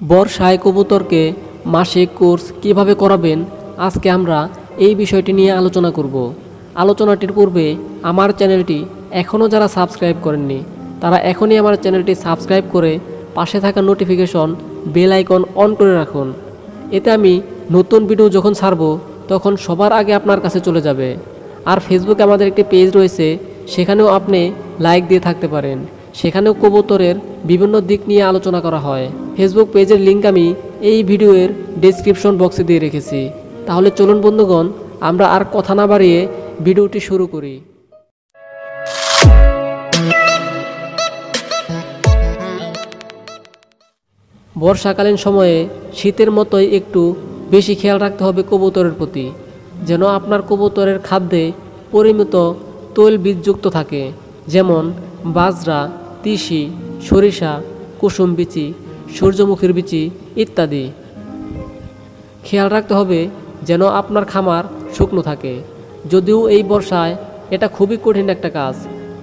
বর্ষায় কবুতরকে মাসিক কোর্স কীভাবে করাবেন, আজকে আমরা এই বিষয়টি নিয়ে আলোচনা করব। আলোচনাটির পূর্বে আমার চ্যানেলটি এখনও যারা সাবস্ক্রাইব করেননি, তারা এখনই আমার চ্যানেলটি সাবস্ক্রাইব করে পাশে থাকা নোটিফিকেশন বেল আইকন অন করে রাখুন। এতে আমি নতুন ভিডিও যখন ছাড়বো, তখন সবার আগে আপনার কাছে চলে যাবে। আর ফেসবুকে আমাদের একটি পেজ রয়েছে, সেখানেও আপনি লাইক দিয়ে থাকতে পারেন। সেখানেও কবুতরের বিভিন্ন দিক নিয়ে আলোচনা করা হয়। ফেসবুক পেজের লিঙ্ক আমি এই ভিডিওর ডেসক্রিপশন বক্সে দিয়ে রেখেছি। তাহলে চলুন বন্ধুগণ, আমরা আর কথা না বাড়িয়ে ভিডিওটি শুরু করি। বর্ষাকালীন সময়ে শীতের মতোই একটু বেশি খেয়াল রাখতে হবে কবুতরের প্রতি, যেন আপনার কবুতরের খাদ্যে পরিমিত তৈল বীজযুক্ত থাকে, যেমন বাজরা তিসি, সরিষা, কুসুম বিচি, সূর্যমুখীর বিচি ইত্যাদি। খেয়াল রাখতে হবে যেন আপনার খামার শুকনো থাকে। যদিও এই বর্ষায় এটা খুবই কঠিন একটা কাজ।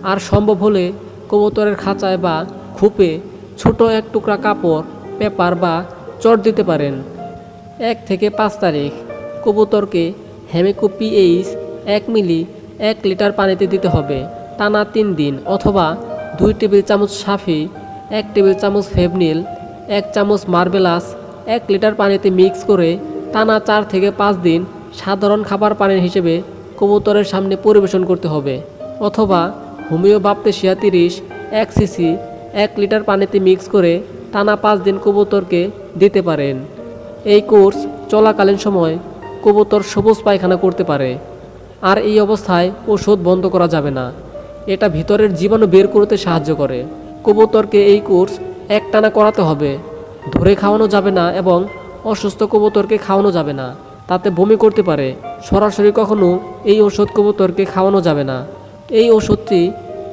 আর সম্ভব হলে কবুতরের খাঁচায় বা খুপে ছোট এক টুকরা কাপড়, পেপার বা চট দিতে পারেন। এক থেকে পাঁচ তারিখ কবুতরকে হেমেকো পিএইচ এক মিলি এক লিটার পানিতে দিতে হবে। টানা তিন দিন অথবা দুই টেবিল চামচ সাফি, এক টেবিল চামচ ফেবনিল এক চামচ মার্বেলাস, এক লিটার পানিতে মিক্স করে টানা চার থেকে পাঁচ দিন সাধারণ খাবার পানির হিসেবে কবুতরের সামনে পরিবেশন করতে হবে। অথবা হোমিও বাপতেশিয়া তিরিশ, এক সিসি, এক লিটার পানিতে মিক্স করে টানা পাঁচ দিন কবুতরকে দিতে পারেন। এই কোর্স চলাকালীন সময় কবুতর সবুজ পায়খানা করতে পারে। আর এই অবস্থায় ওষুধ বন্ধ করা যাবে না। এটা ভিতরের জীবাণু বের করতে সাহায্য করে। কবুতরকে এই কোর্স একটানা করাতে হবে। ধরে খাওয়ানো যাবে না এবং অসুস্থ কবুতরকে খাওয়ানো যাবে না। তাতে বমি করতে পারে। সরাসরি কখনো এই ওষুধ কবুতরকে খাওয়ানো যাবে না। এই ওষুধটি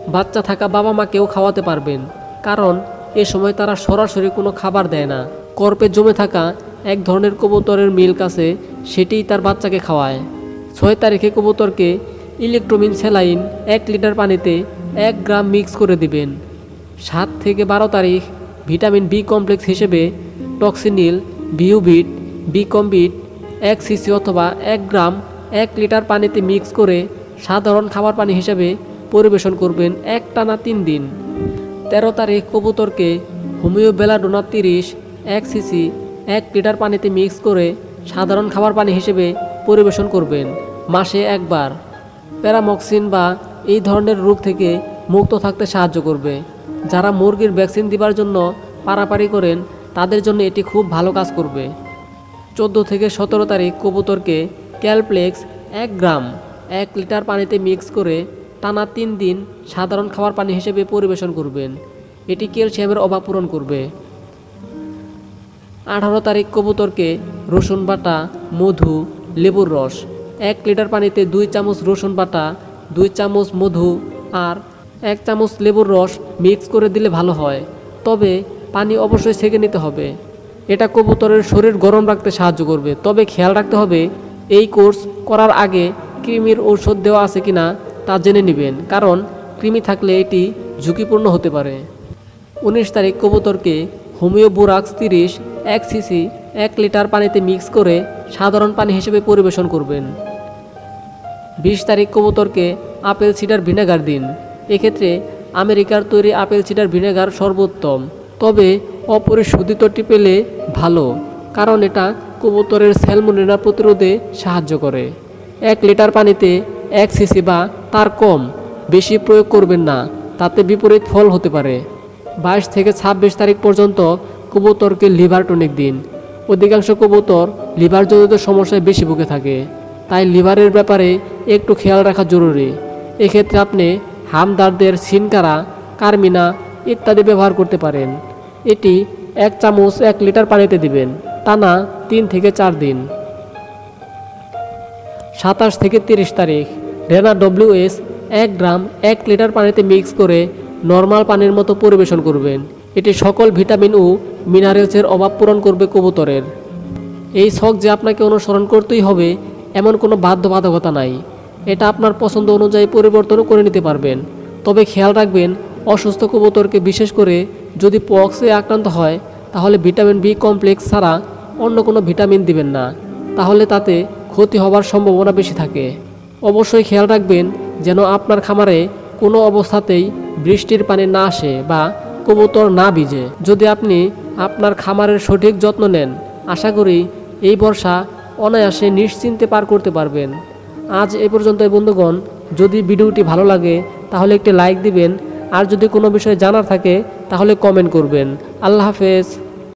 বাচ্চা থাকা বাবা মাকেও খাওয়াতে পারবেন। কারণ এ সময় তারা সরাসরি কোনো খাবার দেয় না। কর্পে জমে থাকা এক ধরনের কবুতরের মিল্ক আছে, সেটিই তার বাচ্চাকে খাওয়ায়। ছয় তারিখে কবুতরকে ইলেকট্রোমিন স্যালাইন এক লিটার পানিতে এক গ্রাম মিক্স করে দিবেন। সাত থেকে বারো তারিখ ভিটামিন বি কমপ্লেক্স হিসেবে টক্সিনিল, বিউবিট বি কম্বিট এক সিসি অথবা এক গ্রাম এক লিটার পানিতে মিক্স করে সাধারণ খাবার পানি হিসেবে পরিবেশন করবেন এক টানা তিন দিন। তেরো তারিখ কবুতরকে হোমিও বেলাডোনা তিরিশ, এক সিসি, এক লিটার পানিতে মিক্স করে সাধারণ খাবার পানি হিসেবে পরিবেশন করবেন। মাসে একবার। প্যারামক্সিন বা এই ধরনের রোগ থেকে মুক্ত থাকতে সাহায্য করবে। যারা মুরগির ভ্যাকসিন দিবার জন্য পারাপারি করেন, তাদের জন্য এটি খুব ভালো কাজ করবে। চোদ্দ থেকে সতেরো তারিখ কবুতরকে ক্যালপ্লেক্স এক গ্রাম, এক লিটার পানিতে মিক্স করে টানা তিন দিন সাধারণ খাবার পানি হিসেবে পরিবেশন করবেন। এটি ক্যালসিয়ামের অভাব পূরণ করবে। আঠারো তারিখ কবুতরকে রসুন বাটা, মধু, লেবুর রস এক লিটার পানিতে দুই চামচ রসুন বাটা, দুই চামচ মধু আর এক চামচ লেবুর রস মিক্স করে দিলে ভালো হয়। তবে পানি অবশ্যই ছেঁকে নিতে হবে। এটা কবুতরের শরীর গরম রাখতে সাহায্য করবে। তবে খেয়াল রাখতে হবে, এই কোর্স করার আগে কৃমির ঔষধ দেওয়া আছে কি না তা জেনে নেবেন, কারণ কৃমি থাকলে এটি ঝুঁকিপূর্ণ হতে পারে। উনিশ তারিখ কবুতরকে হোমিও বুরাক্স তিরিশ এক সিসি এক লিটার পানিতে মিক্স করে সাধারণ পানি হিসেবে পরিবেশন করবেন। বিশ তারিখ কবুতরকে আপেল সিডার ভিনেগার দিন। এক্ষেত্রে আমেরিকার তৈরি আপেল সিডার ভিনেগার সর্বোত্তম। তবে অপরিশোধিতটি পেলে ভালো, কারণ এটা কবুতরের স্যালমোনেলা প্রতিরোধে সাহায্য করে। এক লিটার পানিতে এক সিসি বা তার কম, বেশি প্রয়োগ করবেন না, তাতে বিপরীত ফল হতে পারে। বাইশ থেকে ছাব্বিশ তারিখ পর্যন্ত কবুতরকে লিভার টনিক দিন। অধিকাংশ কবুতর লিভারজনিত সমস্যায় বেশি ভুগে থাকে, তাই লিভারের ব্যাপারে একটু খেয়াল রাখা জরুরি। এক্ষেত্রে আপনি হামদারদের সিনকারা, কারমিনা ইত্যাদি ব্যবহার করতে পারেন। এটি এক চামচ এক লিটার পানিতে দিবেন, টানা তিন থেকে চার দিন। সাতাশ থেকে তিরিশ তারিখ। রেনা ডব্লিউএস এক গ্রাম এক লিটার পানিতে মিক্স করে নর্মাল পানির মতো পরিবেশন করবেন। এটি সকল ভিটামিন ও মিনারেলসের অভাব পূরণ করবে কবুতরের। এই শখ যে আপনাকে অনুসরণ করতেই হবে, এমন কোনো বাধ্যবাধকতা নাই। এটা আপনার পছন্দ অনুযায়ী পরিবর্তনও করে নিতে পারবেন। তবে খেয়াল রাখবেন, অসুস্থ কবুতরকে বিশেষ করে যদি পক্সে আক্রান্ত হয়, তাহলে ভিটামিন বি কমপ্লেক্স ছাড়া অন্য কোনো ভিটামিন দিবেন না। তাহলে তাতে ক্ষতি হবার সম্ভাবনা বেশি থাকে। অবশ্যই খেয়াল রাখবেন যেন আপনার খামারে কোনো অবস্থাতেই বৃষ্টির পানি না আসে বা কবুতর না ভিজে। যদি আপনি আপনার খামারের সঠিক যত্ন নেন, আশা করি এই বর্ষা অনায়াসে নিশ্চিন্তে পার করতে পারবেন। আজ এ পর্যন্ত বন্ধুগণ। যদি ভিডিওটি ভালো লাগে, তাহলে একটি লাইক দিবেন। আর যদি কোনো বিষয়ে জানার থাকে, তাহলে কমেন্ট করবেন। আল্লাহ হাফেজ।